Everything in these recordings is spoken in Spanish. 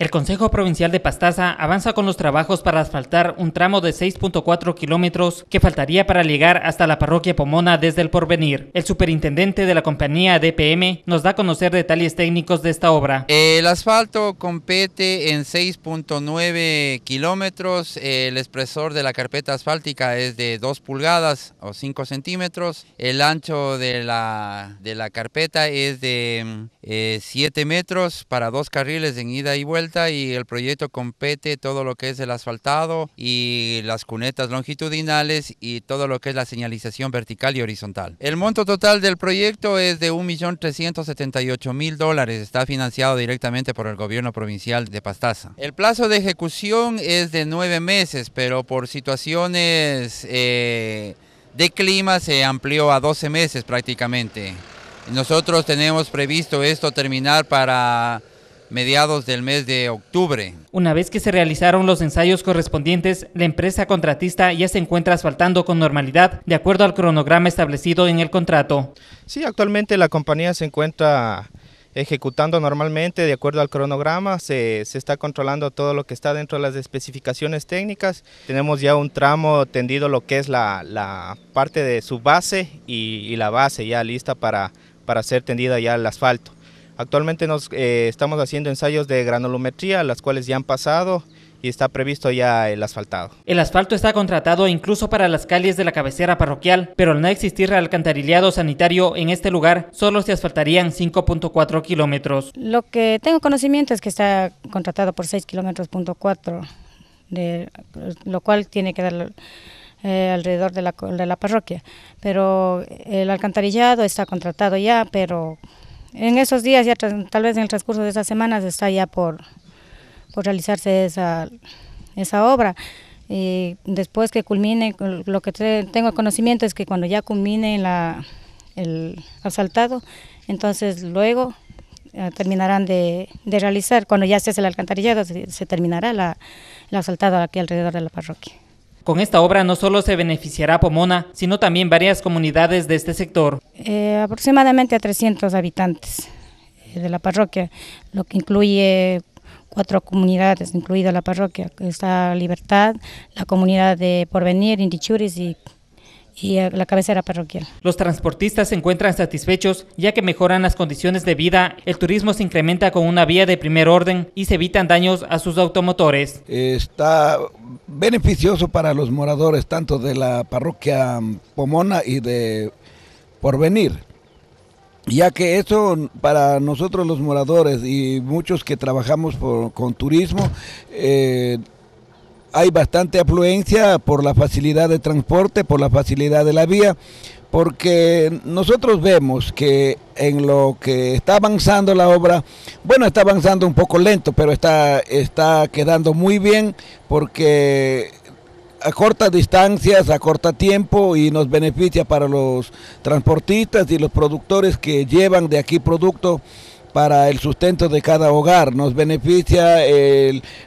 El Consejo Provincial de Pastaza avanza con los trabajos para asfaltar un tramo de 6.4 kilómetros que faltaría para llegar hasta la parroquia Pomona desde el porvenir. El superintendente de la compañía DPM nos da a conocer detalles técnicos de esta obra. El asfalto compete en 6.9 kilómetros, el espesor de la carpeta asfáltica es de 2 pulgadas o 5 centímetros, el ancho de la, de la carpeta es de 7 eh, metros para dos carriles en ida y vuelta y el proyecto compete todo lo que es el asfaltado y las cunetas longitudinales y todo lo que es la señalización vertical y horizontal. El monto total del proyecto es de 1.378.000 dólares. Está financiado directamente por el gobierno provincial de Pastaza. El plazo de ejecución es de nueve meses, pero por situaciones eh, de clima se amplió a 12 meses prácticamente. Nosotros tenemos previsto esto terminar para mediados del mes de octubre. Una vez que se realizaron los ensayos correspondientes, la empresa contratista ya se encuentra asfaltando con normalidad, de acuerdo al cronograma establecido en el contrato. Sí, actualmente la compañía se encuentra ejecutando normalmente de acuerdo al cronograma, se, está controlando todo lo que está dentro de las especificaciones técnicas. Tenemos ya un tramo tendido lo que es la, parte de su base y, la base ya lista para, para ser tendida ya el asfalto. Actualmente nos eh, estamos haciendo ensayos de granulometría, las cuales ya han pasado y está previsto ya el asfaltado. El asfalto está contratado incluso para las calles de la cabecera parroquial, pero al no existir alcantarillado sanitario en este lugar, solo se asfaltarían 5.4 kilómetros. Lo que tengo conocimiento es que está contratado por 6 kilómetros punto 4, lo cual tiene que dar eh, alrededor de la, de la parroquia, pero el alcantarillado está contratado ya, pero en esos días, ya tal vez en el transcurso de esas semanas, está ya por, por realizarse esa, esa obra. Y después que culmine, lo que tengo conocimiento es que cuando ya culmine la, el asaltado, entonces luego eh, terminarán de, de, realizar, cuando ya esté el alcantarillado, se, se terminará la, el asaltado aquí alrededor de la parroquia. Con esta obra no solo se beneficiará Pomona, sino también varias comunidades de este sector. Eh, aproximadamente a 300 habitantes eh, de la parroquia, lo que incluye cuatro comunidades, incluida la parroquia, que está Libertad, la comunidad de Porvenir, Indichuris y y la cabecera parroquial. Los transportistas se encuentran satisfechos ya que mejoran las condiciones de vida, el turismo se incrementa con una vía de primer orden y se evitan daños a sus automotores. Está beneficioso para los moradores tanto de la parroquia Pomona y de Porvenir ya que eso para nosotros los moradores y muchos que trabajamos con turismo eh, hay bastante afluencia por la facilidad de transporte, por la facilidad de la vía, porque nosotros vemos que en lo que está avanzando la obra, bueno, está avanzando un poco lento, pero está, está quedando muy bien porque a cortas distancias, a corto tiempo y nos beneficia para los transportistas y los productores que llevan de aquí producto para el sustento de cada hogar, nos beneficia,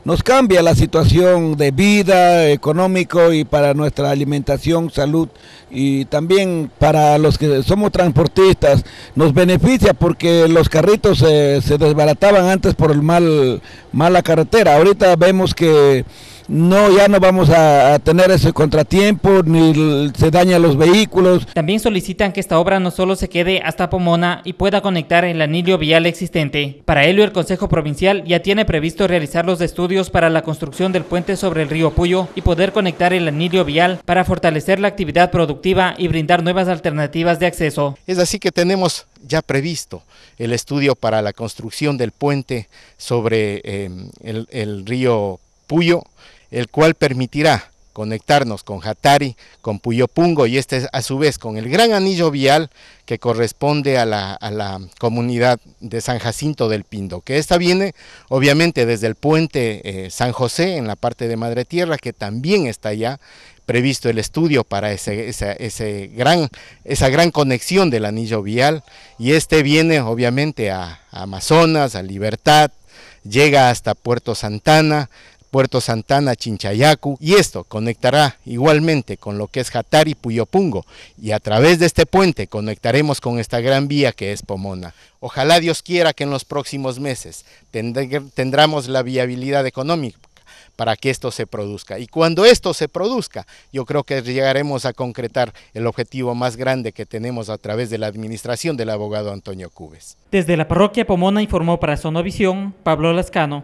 nos cambia la situación de vida, económico y para nuestra alimentación, salud y también para los que somos transportistas nos beneficia porque los carritos se desbarataban antes por el mal mala carretera. Ahorita vemos que no ya no vamos a, tener ese contratiempo ni se dañan los vehículos. También solicitan que esta obra no solo se quede hasta Pomona y pueda conectar el anillo vial existente. Para ello el Consejo Provincial ya tiene previsto realizar los estudios para la construcción del puente sobre el río Puyo y poder conectar el anillo vial para fortalecer la actividad productiva y brindar nuevas alternativas de acceso. Es así que tenemos ya previsto el estudio para la construcción del puente sobre eh, el, el río Puyo, el cual permitirá conectarnos con Hatari, con Puyopungo y este a su vez con el gran anillo vial que corresponde a la, comunidad de San Jacinto del Pindo, que esta viene obviamente desde el puente eh, San José en la parte de Madre Tierra, que también está ya previsto el estudio para ese, ese, gran, esa gran conexión del anillo vial. Y este viene obviamente a Amazonas, a Libertad, llega hasta Puerto Santana, Puerto Santana, Chinchayacu, y esto conectará igualmente con lo que es Jatari, Puyopungo, y a través de este puente conectaremos con esta gran vía que es Pomona. Ojalá Dios quiera que en los próximos meses tendremos la viabilidad económica para que esto se produzca. Y cuando esto se produzca, yo creo que llegaremos a concretar el objetivo más grande que tenemos a través de la administración del abogado Antonio Cubes. Desde la parroquia Pomona informó para Sonovisión Pablo Lascano.